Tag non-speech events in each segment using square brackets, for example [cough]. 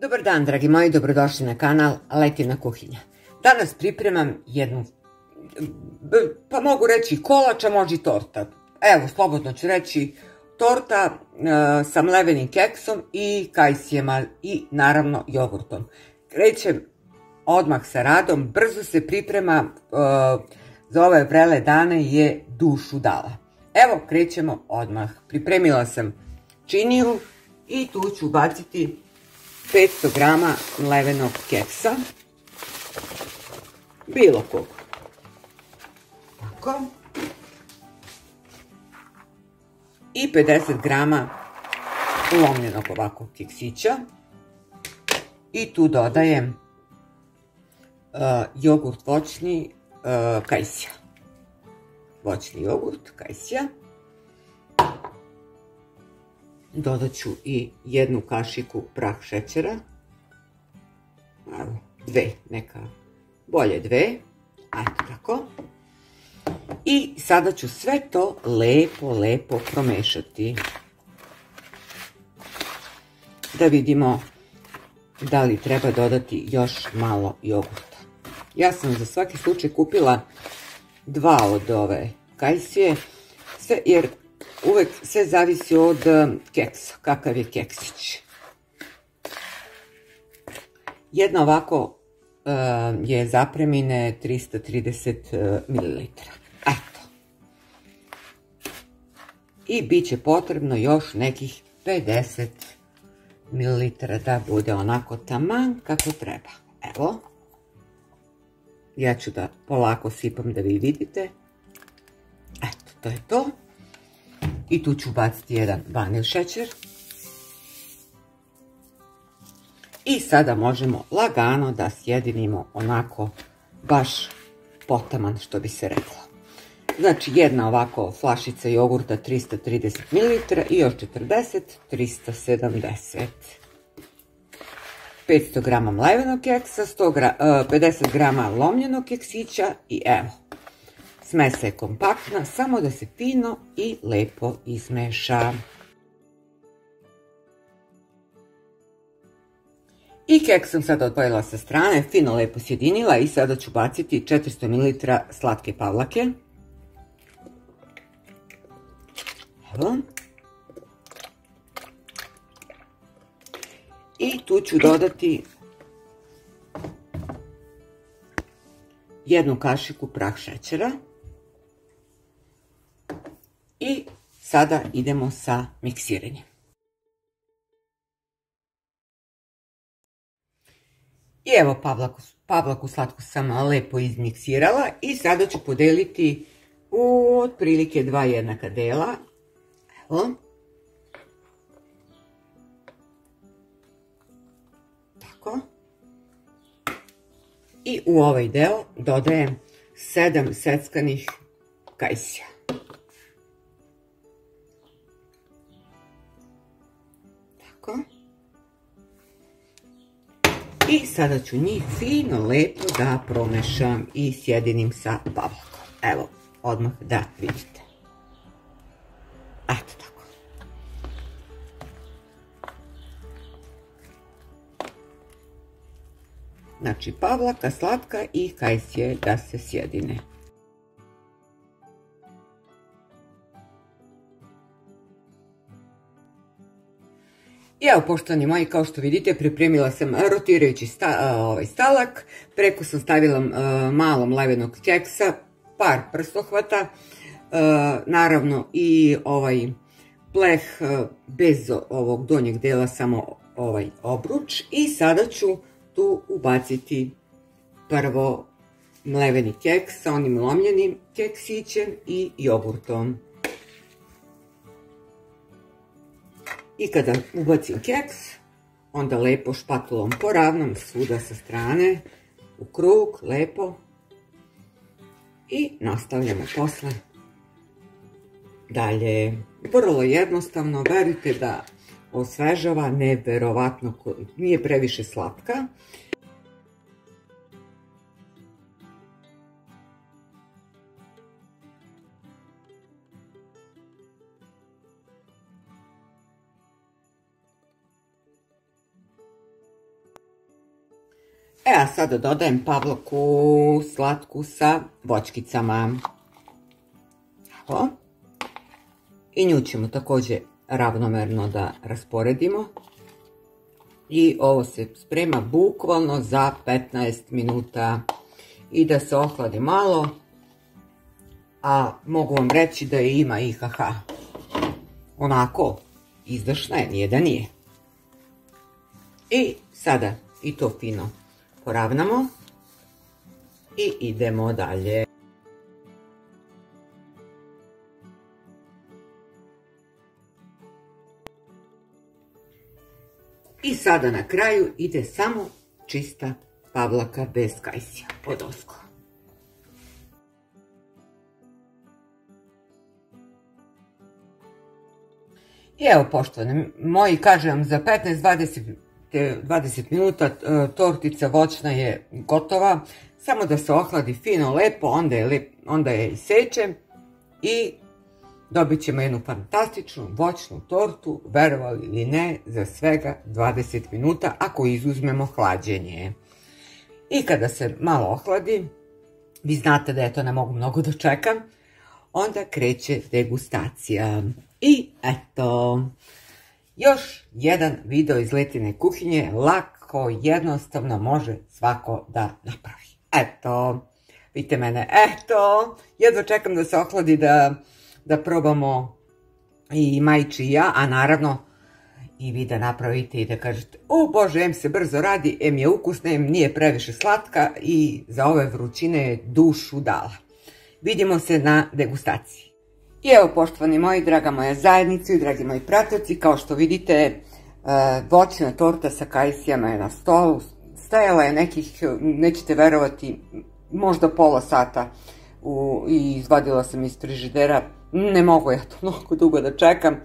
Dobar dan, dragi moji, dobrodošli na kanal Letina kuhinja. Danas pripremam jednu, pa mogu reći kolača, može i torta. Evo, slobodno ću reći, torta e, sa mlevenim keksom i kajsijema i naravno jogurtom. Krećem odmah sa radom, brzo se priprema, e, za ove vrele dane je dušu dala. Evo, krećemo odmah. Pripremila sam činiju i tu ću baciti 500 grama mlevenog keksa. Bilo kog. Tako. I 50 grama lomljenog ovako keksića. I tu dodajem uh, jogurt voćni uh, kajsija. Voćni jogurt kajsija. Dodat ću i jednu kašiku prah šećera. Evo, dve, neka, bolje dve. Ajde tako. I sada ću sve to lepo, lepo promešati. Da vidimo da li treba dodati još malo jogurta. Ja sam za svaki slučaj kupila dva od ove kajsije, jer uvek sve zavisi od um, keksa, kakav je keksić. Jedna ovako um, je zapremine 330 uh, ml. Eto. I bit će potrebno još nekih 50 ml da bude onako taman kako treba. Evo. Ja ću da polako sipam da vi vidite. Eto, to je to. I tu ću baciti jedan vanil šećer. I sada možemo lagano da sjedinimo onako baš potaman što bi se reklo. Znači jedna ovako flašica jogurta 330 ml i još 40, 370. 500 g mlevenog keksa, 50 g lomljenog keksića i evo, Smesa je kompaktna, samo da se fino i lepo izmeša. I kek sam sad odvojila sa strane, fino lepo sjedinila i sada ću baciti 400 ml slatke pavlake. Evo. I tu ću dodati jednu kašiku prah šećera. Sada idemo sa miksiranjem. I evo pavlaku, pavlaku slatku sam lepo izmiksirala i sada ću podeliti u otprilike dva jednaka dela. Evo. Tako. I u ovaj deo dodajem sedam seckanih kajsija. I sada ću njih fino, lepo da promešam i sjedinim sa pavlakom. Evo, odmah da vidite. Eto tako. Znači, pavlaka slatka i kajsije da se sjedine. I evo, poštovani moji, kao što vidite, pripremila sam rotirajući ovaj stalak, preko sam stavila malo mlevenog keksa, par prstohvata, naravno i ovaj pleh bez ovog donjeg dela, samo ovaj obruč i sada ću tu ubaciti prvo mleveni keks sa onim lomljenim keksićem i jogurtom. I kada ubacim keks, onda lepo špatulom poravnam svuda sa strane, u krug, lepo. I nastavljamo posle dalje. Vrlo jednostavno, verujte da osvežava, nije previše slatka. E, a sada dodajem pavloku slatku sa voćkicama. Evo. I nju ćemo također ravnomerno da rasporedimo. I ovo se sprema bukvalno za 15 minuta i da se ohladi malo. A mogu vam reći da je ima IHH. Onako, izdašna je, nije da nije. I sada i to fino poravnamo i idemo dalje. I sada na kraju ide samo čista pavlaka bez kajsija pod osku. I evo poštovani moji, kažem za 15-20 20 minuta e, tortica voćna je gotova. Samo da se ohladi fino, lepo, onda je, je isečem i dobit ćemo jednu fantastičnu voćnu tortu, verovali ili ne, za svega 20 minuta ako izuzmemo hlađenje. I kada se malo ohladi, vi znate da ja to ne mogu mnogo da čekam, onda kreće degustacija. I eto, još jedan video iz letine kuhinje, lako, jednostavno može svako da napravi. Eto, vidite mene, eto, jedno čekam da se ohladi da, da probamo i majči i ja, a naravno i vi da napravite i da kažete, o Bože, em se brzo radi, em je ukusna, em nije previše slatka i za ove vrućine je dušu dala. Vidimo se na degustaciji. I evo poštovani moji, draga moja zajednica i dragi moji pratoci, kao što vidite, e, voćna torta sa kajsijama je na stolu. Stajala je nekih, nećete verovati, možda pola sata i izvadila sam iz frižidera. Ne mogu ja to [laughs] mnogo dugo da čekam.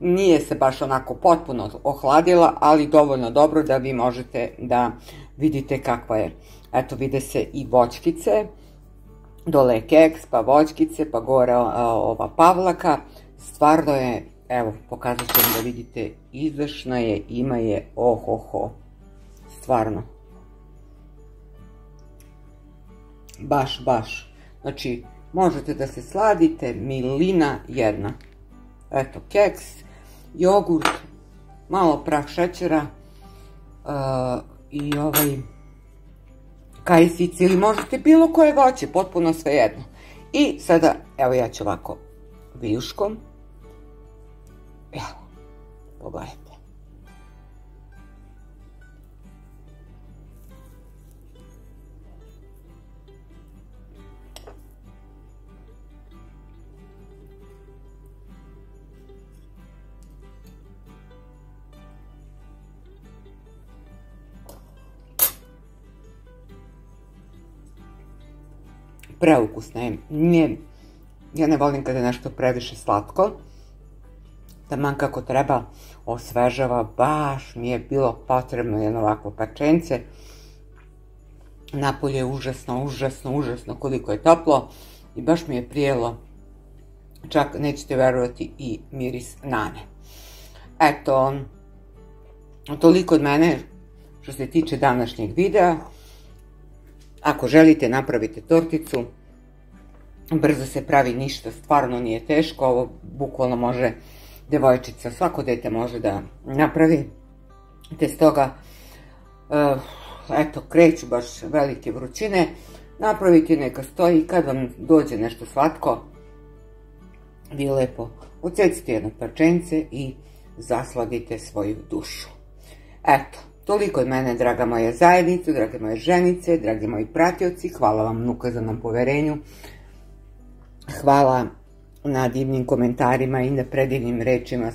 Nije se baš onako potpuno ohladila, ali dovoljno dobro da vi možete da vidite kakva je. Eto, vide se i voćkice dole je keks, pa voćkice, pa gore ova pavlaka. Stvarno je, evo, pokazat ću da vidite, izvršna je, ima je, ohoho, stvarno. Baš, baš. Znači, možete da se sladite, milina jedna. Eto, keks, jogurt, malo prah šećera i ovaj kajsice ili možete bilo koje voće, potpuno svejedno. I sada, evo ja ću ovako vijuškom. Evo, pogledajte. Preukusna je. Nije, ja ne volim kada je nešto previše slatko. Taman kako treba osvežava, baš mi je bilo potrebno jedno ovakvo pačence. Napolje je užasno, užasno, užasno koliko je toplo i baš mi je prijelo, čak nećete verovati i miris nane. Eto, toliko od mene što se tiče današnjeg videa. Ako želite napravite torticu, brzo se pravi ništa, stvarno nije teško, ovo bukvalno može devojčica, svako dete može da napravi, te stoga, eh, eto, kreću baš velike vrućine, napravite neka stoji, kad vam dođe nešto slatko, vi lepo ocecite jedno parčence i zasladite svoju dušu. Eto, Toliko od mene, draga moja zajednica, drage moje ženice, dragi moji pratioci. Hvala vam, Nuka, za poverenju. Hvala na divnim komentarima i na predivnim rečima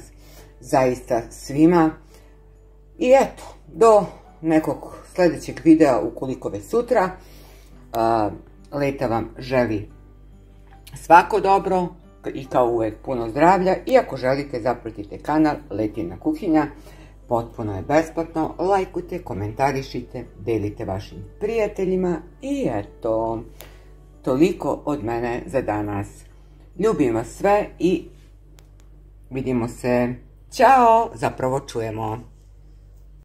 zaista svima. I eto, do nekog sljedećeg videa, ukoliko već sutra. Leta vam želi svako dobro i kao uvek puno zdravlja. I ako želite, zapratite kanal Letina kuhinja. Potpuno je besplatno, lajkujte, komentarišite, delite vašim prijateljima i eto, toliko od mene za danas. Ljubim vas sve i vidimo se. Ćao, zapravo čujemo.